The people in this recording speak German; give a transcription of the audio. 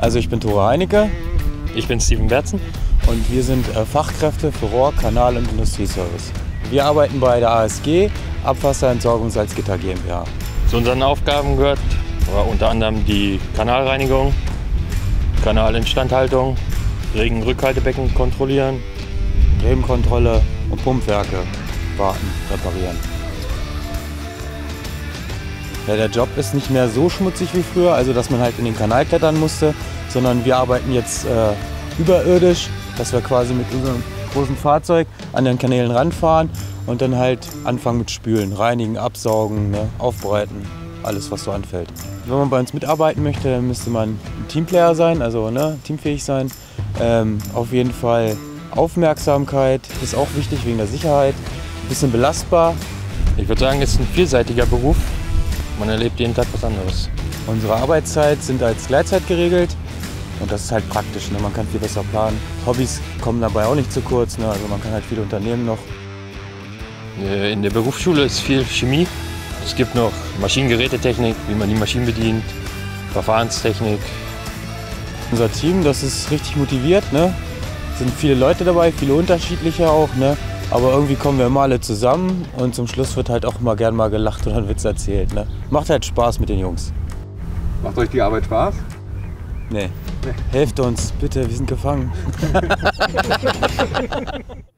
Also ich bin Tore Heinecke. Ich bin Steven Berzen. Und wir sind äh, Fachkräfte für Rohr-, Kanal- und Industrieservice. Wir arbeiten bei der ASG, Abwasserentsorgung Salzgitter GmbH. Zu unseren Aufgaben gehört unter anderem die Kanalreinigung, Kanalinstandhaltung, Regenrückhaltebecken kontrollieren, Rebenkontrolle und Pumpwerke warten, reparieren. Ja, der Job ist nicht mehr so schmutzig wie früher, also dass man halt in den Kanal klettern musste, sondern wir arbeiten jetzt äh, überirdisch, dass wir quasi mit unserem großen Fahrzeug an den Kanälen ranfahren und dann halt anfangen mit Spülen, reinigen, absaugen, ne, aufbereiten, alles was so anfällt. Wenn man bei uns mitarbeiten möchte, dann müsste man ein Teamplayer sein, also ne, teamfähig sein. Ähm, auf jeden Fall Aufmerksamkeit ist auch wichtig wegen der Sicherheit. Ein bisschen belastbar. Ich würde sagen, es ist ein vielseitiger Beruf. Man erlebt jeden Tag was anderes. Unsere Arbeitszeit sind als Gleitzeit geregelt und das ist halt praktisch. Ne? Man kann viel besser planen. Hobbys kommen dabei auch nicht zu kurz. Ne? Also man kann halt viel unternehmen noch. Äh, in der Berufsschule ist viel Chemie. Es gibt noch Maschinengerätetechnik, wie man die Maschinen bedient, Verfahrenstechnik. Unser Team, das ist richtig motiviert. Ne? sind viele Leute dabei, viele unterschiedliche auch, ne? Aber irgendwie kommen wir immer alle zusammen und zum Schluss wird halt auch immer gern mal gelacht und ein Witz erzählt. Ne? Macht halt Spaß mit den Jungs. Macht euch die Arbeit Spaß? Nee. nee. Helft uns, bitte, wir sind gefangen.